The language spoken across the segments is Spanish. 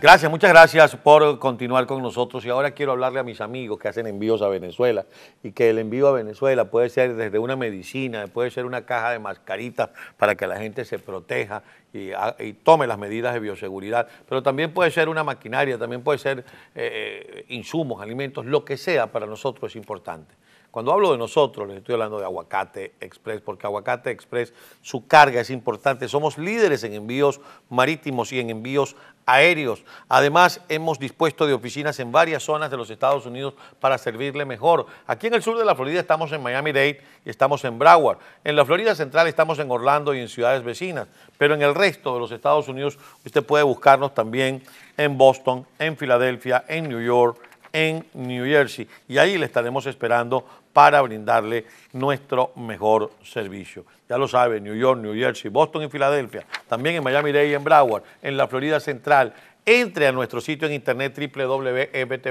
Gracias, muchas gracias por continuar con nosotros. Y ahora quiero hablarle a mis amigos que hacen envíos a Venezuela y que el envío a Venezuela puede ser desde una medicina, puede ser una caja de mascaritas para que la gente se proteja y, tome las medidas de bioseguridad, pero también puede ser una maquinaria, también puede ser eh, insumos, alimentos, lo que sea para nosotros es importante. Cuando hablo de nosotros, les estoy hablando de Aguacate Express, porque Aguacate Express, su carga es importante. Somos líderes en envíos marítimos y en envíos aéreos. Además, hemos dispuesto de oficinas en varias zonas de los Estados Unidos para servirle mejor. Aquí en el sur de la Florida estamos en Miami-Dade y estamos en Broward. En la Florida Central estamos en Orlando y en ciudades vecinas. Pero en el resto de los Estados Unidos usted puede buscarnos también en Boston, en Filadelfia, en New York, en New Jersey. Y ahí le estaremos esperando para brindarle nuestro mejor servicio. Ya lo sabe, New York, New Jersey, Boston y Filadelfia, también en Miami-Dade y en Broward, en la Florida Central. Entre a nuestro sitio en internet www.mt,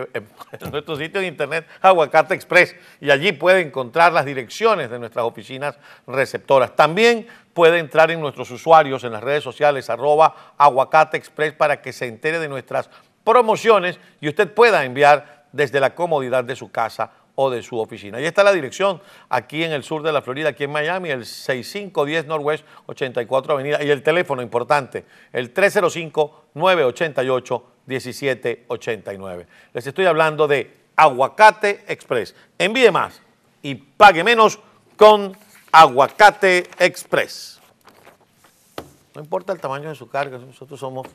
nuestro sitio en internet Aguacate Express y allí puede encontrar las direcciones de nuestras oficinas receptoras. También puede entrar en nuestros usuarios en las redes sociales arroba Aguacate Express para que se entere de nuestras promociones y usted pueda enviar desde la comodidad de su casa o de su oficina. Ahí está la dirección, aquí en el sur de la Florida, aquí en Miami, el 6510 Northwest 84 Avenida. Y el teléfono importante, el 305-988-1789. Les estoy hablando de Aguacate Express. Envíe más y pague menos con Aguacate Express. No importa el tamaño de su carga, nosotros somos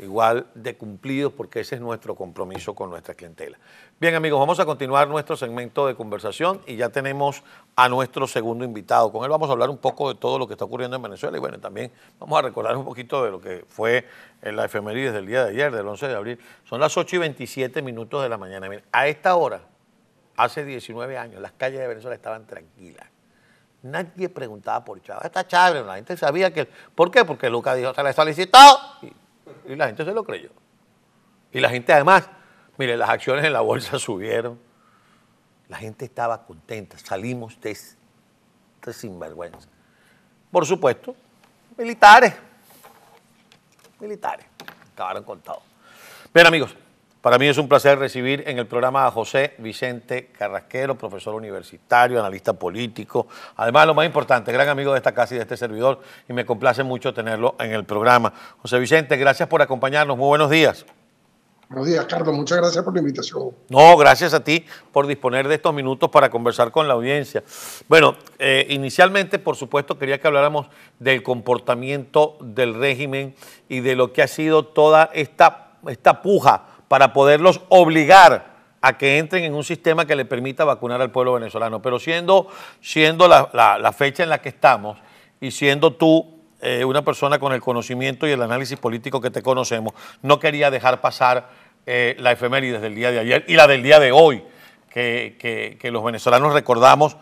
igual de cumplidos porque ese es nuestro compromiso con nuestra clientela. Bien amigos, vamos a continuar nuestro segmento de conversación y ya tenemos a nuestro segundo invitado. Con él vamos a hablar un poco de todo lo que está ocurriendo en Venezuela y bueno, también vamos a recordar un poquito de lo que fue en la efemérides del día de ayer, del 11 de abril. Son las 8 y 27 minutos de la mañana. a esta hora, hace 19 años, las calles de Venezuela estaban tranquilas. Nadie preguntaba por Chávez. Está Chávez, la gente sabía que... ¿Por qué? Porque Lucas dijo, se le solicitó. Y la gente se lo creyó. Y la gente además, mire, las acciones en la bolsa subieron. La gente estaba contenta. Salimos de, de sinvergüenza. Por supuesto, militares. Militares. Acabaron con todo. Bien, amigos, para mí es un placer recibir en el programa a José Vicente Carrasquero, profesor universitario, analista político, además lo más importante, gran amigo de esta casa y de este servidor, y me complace mucho tenerlo en el programa. José Vicente, gracias por acompañarnos, muy buenos días. Buenos días, Carlos, muchas gracias por la invitación. No, gracias a ti por disponer de estos minutos para conversar con la audiencia. Bueno, eh, inicialmente, por supuesto, quería que habláramos del comportamiento del régimen y de lo que ha sido toda esta, esta puja para poderlos obligar a que entren en un sistema que le permita vacunar al pueblo venezolano. Pero siendo, siendo la, fecha en la que estamos y siendo tú eh, una persona con el conocimiento y el análisis político que te conocemos, no quería dejar pasar eh, la efeméride del día de ayer y la del día de hoy, que, los venezolanos recordamos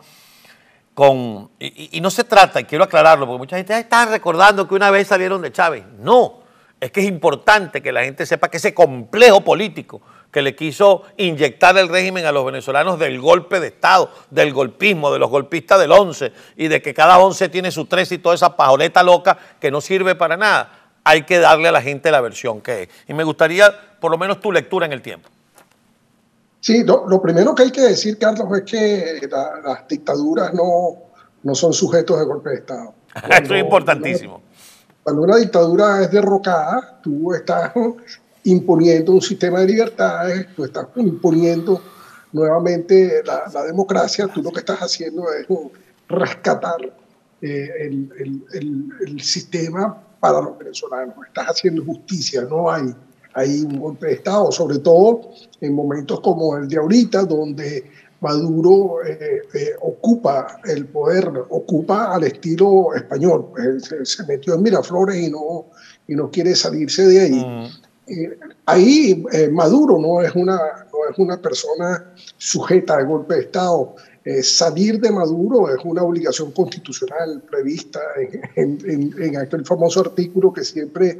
con... Y, no se trata, y quiero aclararlo, porque mucha gente está recordando que una vez salieron de Chávez. No, es que es importante que la gente sepa que ese complejo político que le quiso inyectar el régimen a los venezolanos del golpe de Estado, del golpismo, de los golpistas del 11 y de que cada 11 tiene su tres y toda esa pajoleta loca que no sirve para nada. Hay que darle a la gente la versión que es. Y me gustaría por lo menos tu lectura en el tiempo. Sí, lo, primero que hay que decir, Carlos, es que las dictaduras no, no son sujetos de golpe de Estado. Eso es importantísimo. Cuando una dictadura es derrocada, tú estás imponiendo un sistema de libertades, tú estás imponiendo nuevamente la, democracia, tú lo que estás haciendo es rescatar eh, el, sistema para los venezolanos, estás haciendo justicia, no hay, hay un golpe de Estado, sobre todo en momentos como el de ahorita, donde Maduro eh, eh, ocupa el poder, ocupa al estilo español. se, metió en Miraflores y no, y no quiere salirse de ahí. Mm. Eh, ahí Maduro no es, una, no es una persona sujeta al golpe de Estado. salir de Maduro es una obligación constitucional prevista en, en, en aquel famoso artículo que siempre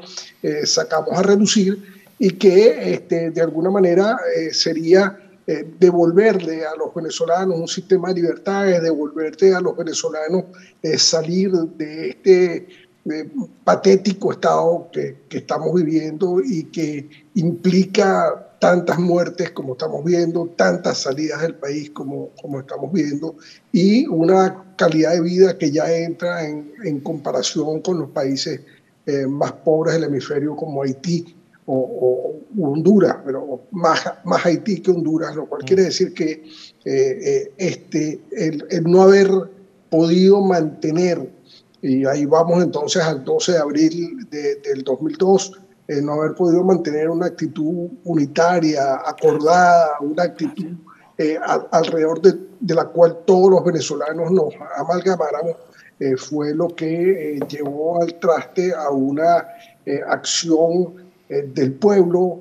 sacamos a reducir y que este, de alguna manera sería eh, devolverle a los venezolanos un sistema de libertades, devolverte a los venezolanos eh, salir de este patético estado que, que, estamos viviendo y que implica tantas muertes como estamos viendo, tantas salidas del país como, como estamos viendo y una calidad de vida que ya entra en, en comparación con los países eh, más pobres del hemisferio como Haití o, Honduras, pero más, más Haití que Honduras, lo cual quiere decir que eh, eh, este, el, el, no haber podido mantener, y ahí vamos entonces al 12 de abril de, del 2002, no haber podido mantener una actitud unitaria, acordada, una actitud alrededor de, de, la cual todos los venezolanos nos amalgamáramos, eh, fue lo que eh, llevó al traste a una eh, del pueblo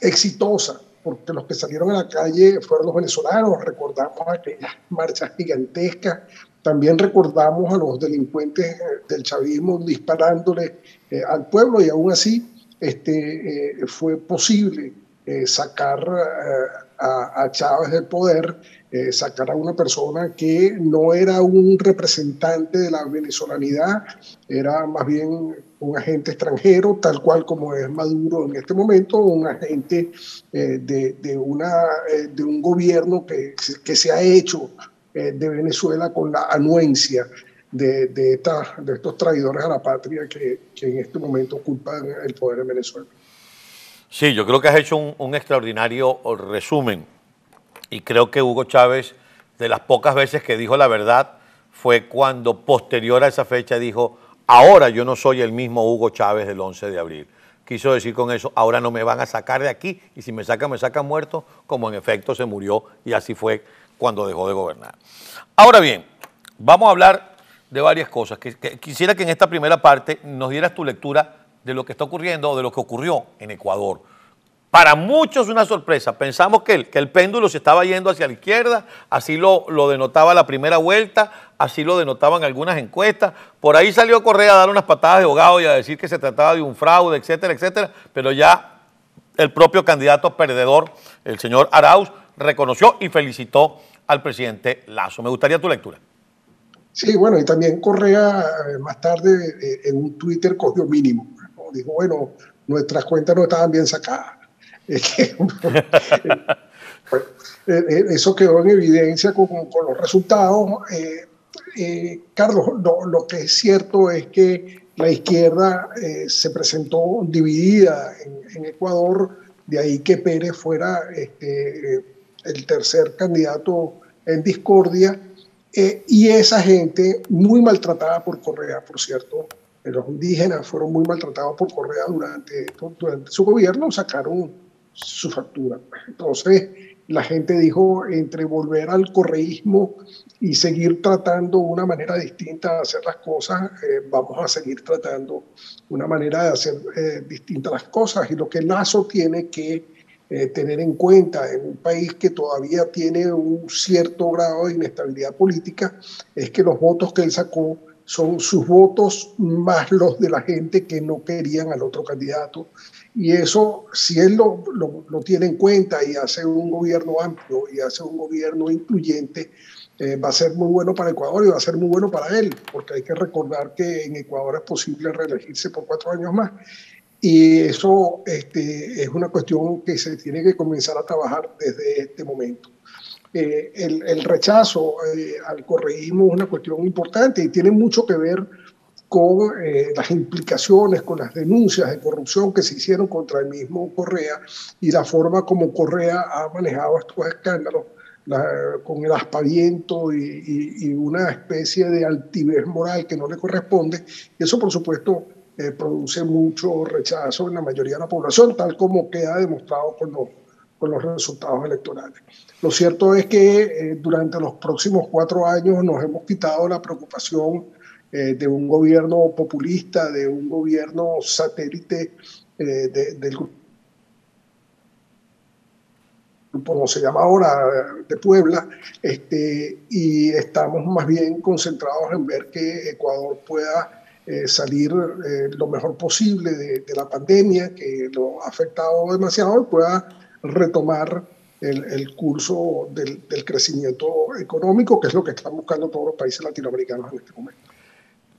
exitosa, porque los que salieron a la calle fueron los venezolanos, recordamos aquellas marchas gigantescas, también recordamos a los delincuentes del chavismo disparándole al pueblo. Y aún así este, fue posible sacar a, a Chávez del poder eh, sacar a una persona que no era un representante de la venezolanidad, era más bien un agente extranjero, tal cual como es Maduro en este momento, un agente eh, de, de, una, eh, de un gobierno que, que se ha hecho de Venezuela con la anuencia de, de, esta, de estos traidores a la patria que, que, en este momento ocupan el poder en Venezuela. Sí, yo creo que has hecho un, un extraordinario resumen y creo que Hugo Chávez, de las pocas veces que dijo la verdad, fue cuando posterior a esa fecha dijo, ahora yo no soy el mismo Hugo Chávez del 11 de abril. Quiso decir con eso, ahora no me van a sacar de aquí y si me sacan, me sacan muerto, como en efecto se murió y así fue cuando dejó de gobernar. Ahora bien, vamos a hablar de varias cosas. Quisiera que en esta primera parte nos dieras tu lectura de lo que está ocurriendo o de lo que ocurrió en Ecuador para muchos una sorpresa. Pensamos que el, que el péndulo se estaba yendo hacia la izquierda, así lo, denotaba la primera vuelta, así lo denotaban algunas encuestas. Por ahí salió Correa a dar unas patadas de ahogado y a decir que se trataba de un fraude, etcétera, etcétera. Pero ya el propio candidato perdedor, el señor Arauz, reconoció y felicitó al presidente Lazo. Me gustaría tu lectura. Sí, bueno, y también Correa eh, más tarde eh, en un Twitter cogió mínimo. Dijo, bueno, nuestras cuentas no estaban bien sacadas eso quedó en evidencia con, con los resultados. Eh, Carlos, lo, que es cierto es que la izquierda se presentó dividida en, Ecuador, de ahí que Pérez fuera este, el tercer candidato en discordia, y esa gente muy maltratada por Correa, por cierto, los indígenas fueron muy maltratados por Correa durante, durante su gobierno, sacaron su factura. Entonces, la gente dijo, entre volver al correísmo y seguir tratando una manera distinta de hacer las cosas, eh, vamos a seguir tratando una manera de hacer eh, distintas las cosas. Y lo que Lazo tiene que eh, tener en cuenta en un país que todavía tiene un cierto grado de inestabilidad política es que los votos que él sacó son sus votos más los de la gente que no querían al otro candidato y eso, si él lo, lo, tiene en cuenta y hace un gobierno amplio y hace un gobierno incluyente, eh, va a ser muy bueno para Ecuador y va a ser muy bueno para él, porque hay que recordar que en Ecuador es posible reelegirse por cuatro años más. Y eso este, es una cuestión que se tiene que comenzar a trabajar desde este momento. Eh, el, el, rechazo eh, al correísmo es una cuestión importante y tiene mucho que ver con eh, las implicaciones, con las denuncias de corrupción que se hicieron contra el mismo Correa y la forma como Correa ha manejado estos escándalos con el aspaviento y, una especie de altivez moral que no le corresponde. Y eso, por supuesto, eh, produce mucho rechazo en la mayoría de la población, tal como queda demostrado con los, con los resultados electorales. Lo cierto es que eh, durante los próximos cuatro años nos hemos quitado la preocupación eh, de un gobierno populista, de un gobierno satélite eh, del grupo, como se llama ahora, de Puebla, este, y estamos más bien concentrados en ver que Ecuador pueda eh, salir lo mejor posible de, la pandemia, que lo ha afectado demasiado, y pueda retomar el, el curso del, del, crecimiento económico, que es lo que están buscando todos los países latinoamericanos en este momento.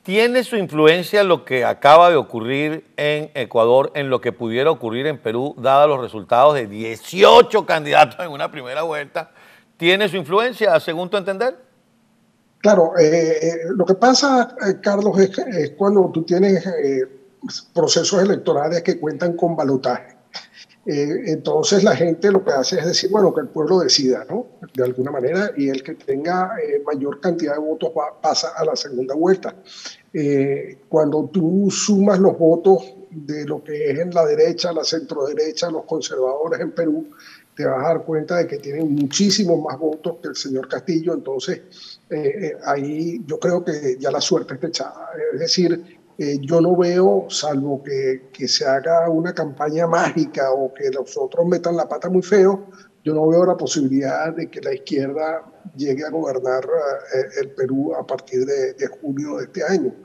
¿Tiene su influencia lo que acaba de ocurrir en Ecuador en lo que pudiera ocurrir en Perú, dados los resultados de 18 candidatos en una primera vuelta? ¿Tiene su influencia, según tu entender? Claro, eh, eh, lo que pasa, eh, Carlos, es, cuando tú tienes procesos electorales que cuentan con balotaje. Entonces la gente lo que hace es decir, bueno, que el pueblo decida, ¿no? De alguna manera, y el que tenga mayor cantidad de votos pasa a la segunda vuelta. cuando tú sumas los votos de lo que es en la derecha, la centro derecha, los conservadores en Perú, te vas a dar cuenta de que tienen muchísimos más votos que el señor Castillo, entonces eh, eh, ahí yo creo que ya la suerte está echada. Es decir, eh, yo no veo, salvo que, que, se haga una campaña mágica o que los otros metan la pata muy feo, yo no veo la posibilidad de que la izquierda llegue a gobernar el Perú a partir de, de, junio de este año.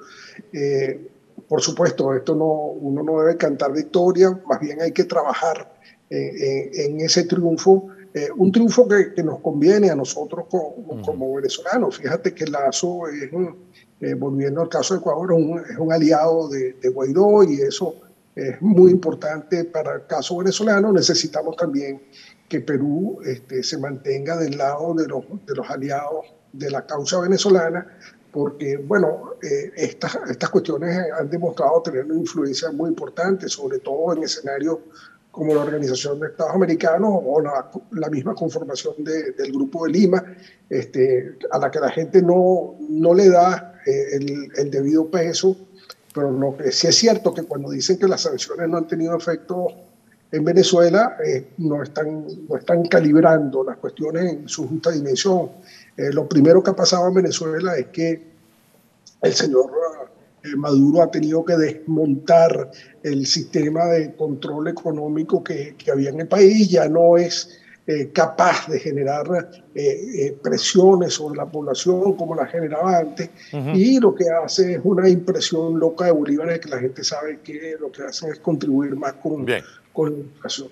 por supuesto, esto no, uno no debe cantar victoria, más bien hay que trabajar en ese triunfo eh, un triunfo que, nos conviene a nosotros como, venezolanos. Fíjate que Lazo es, eh, volviendo al caso de Ecuador, es un aliado de, Guaidó y eso es muy importante para el caso venezolano. Necesitamos también que Perú este, se mantenga del lado de los, de los aliados de la causa venezolana, porque, bueno, eh, estas, estas cuestiones han demostrado tener una influencia muy importante, sobre todo en escenarios como la Organización de Estados Americanos o la, la misma conformación del Grupo de Lima, este, a la que la gente no, no le da eh, el, el, debido peso, pero lo que sí es cierto que cuando dicen que las sanciones no han tenido efecto en Venezuela, eh, no, están, no están calibrando las cuestiones en su justa dimensión. Eh, lo primero que ha pasado en Venezuela es que el señor Maduro ha tenido que desmontar el sistema de control económico que, que había en el país, ya no es eh, capaz de generar eh, presiones sobre la población como la generaba antes, y lo que hace es una impresión loca de bolívares que la gente sabe que lo que hacen es contribuir más con, con la educación.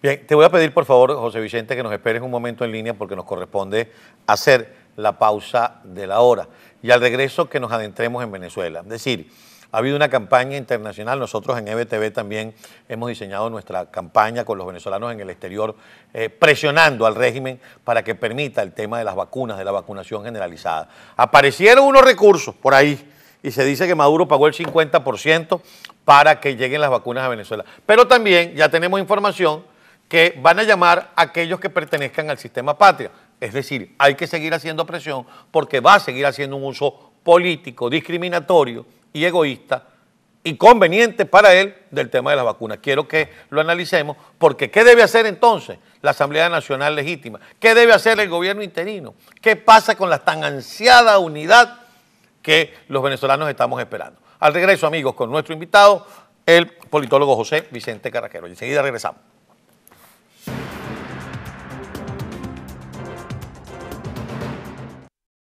Bien, te voy a pedir por favor, José Vicente, que nos esperes un momento en línea porque nos corresponde hacer la pausa de la hora y al regreso que nos adentremos en Venezuela. Es decir, ha habido una campaña internacional, nosotros en EBTV también hemos diseñado nuestra campaña con los venezolanos en el exterior, eh, presionando al régimen para que permita el tema de las vacunas, de la vacunación generalizada. Aparecieron unos recursos por ahí y se dice que Maduro pagó el 50% para que lleguen las vacunas a Venezuela. Pero también ya tenemos información que van a llamar a aquellos que pertenezcan al sistema patria. Es decir, hay que seguir haciendo presión porque va a seguir haciendo un uso político, discriminatorio y egoísta y conveniente para él del tema de las vacunas. Quiero que lo analicemos porque ¿qué debe hacer entonces la Asamblea Nacional Legítima? ¿Qué debe hacer el gobierno interino? ¿Qué pasa con la tan ansiada unidad que los venezolanos estamos esperando? Al regreso, amigos, con nuestro invitado, el politólogo José Vicente Carraquero. Enseguida regresamos.